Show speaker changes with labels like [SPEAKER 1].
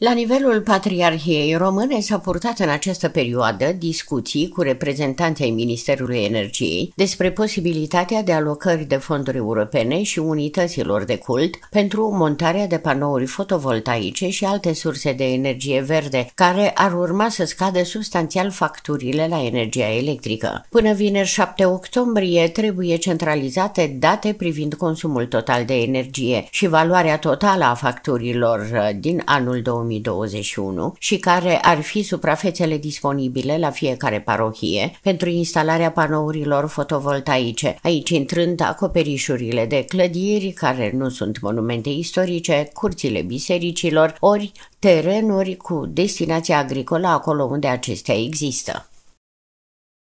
[SPEAKER 1] La nivelul Patriarhiei Române s-a purtat în această perioadă discuții cu reprezentanții ai Ministerului Energiei despre posibilitatea de alocări de fonduri europene și unităților de cult pentru montarea de panouri fotovoltaice și alte surse de energie verde, care ar urma să scadă substanțial facturile la energia electrică. Până vineri 7 octombrie trebuie centralizate date privind consumul total de energie și valoarea totală a facturilor din anul 2020 2021 și care ar fi suprafețele disponibile la fiecare parohie pentru instalarea panourilor fotovoltaice, aici intrând acoperișurile de clădiri care nu sunt monumente istorice, curțile bisericilor, ori terenuri cu destinație agricolă acolo unde acestea există.